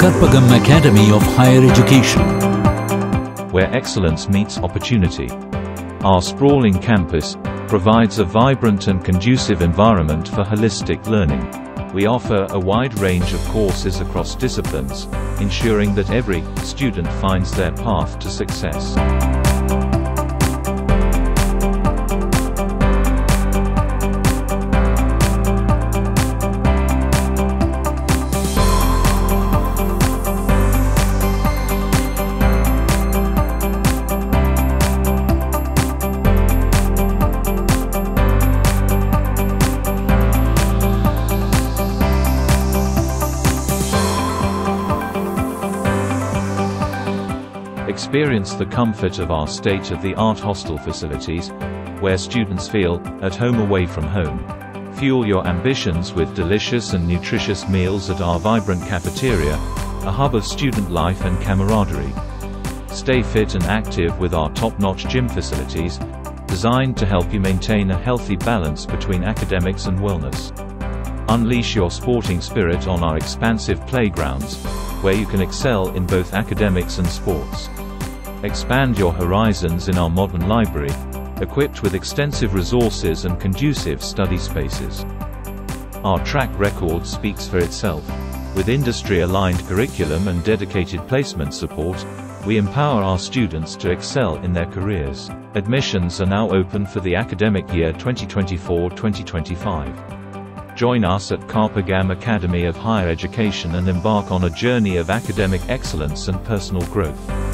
Karpagam Academy of Higher Education. where excellence meets opportunity. Our sprawling campus provides a vibrant and conducive environment for holistic learning. We offer a wide range of courses across disciplines, ensuring that every student finds their path to success. Experience the comfort of our state-of-the-art hostel facilities, where students feel at home away from home. Fuel your ambitions with delicious and nutritious meals at our vibrant cafeteria, a hub of student life and camaraderie. Stay fit and active with our top-notch gym facilities, designed to help you maintain a healthy balance between academics and wellness. Unleash your sporting spirit on our expansive playgrounds, where you can excel in both academics and sports. Expand your horizons in our modern library, equipped with extensive resources and conducive study spaces. Our track record speaks for itself. With industry-aligned curriculum and dedicated placement support, we empower our students to excel in their careers. Admissions are now open for the academic year 2024-2025. Join us at Karpagam Academy of Higher Education and embark on a journey of academic excellence and personal growth.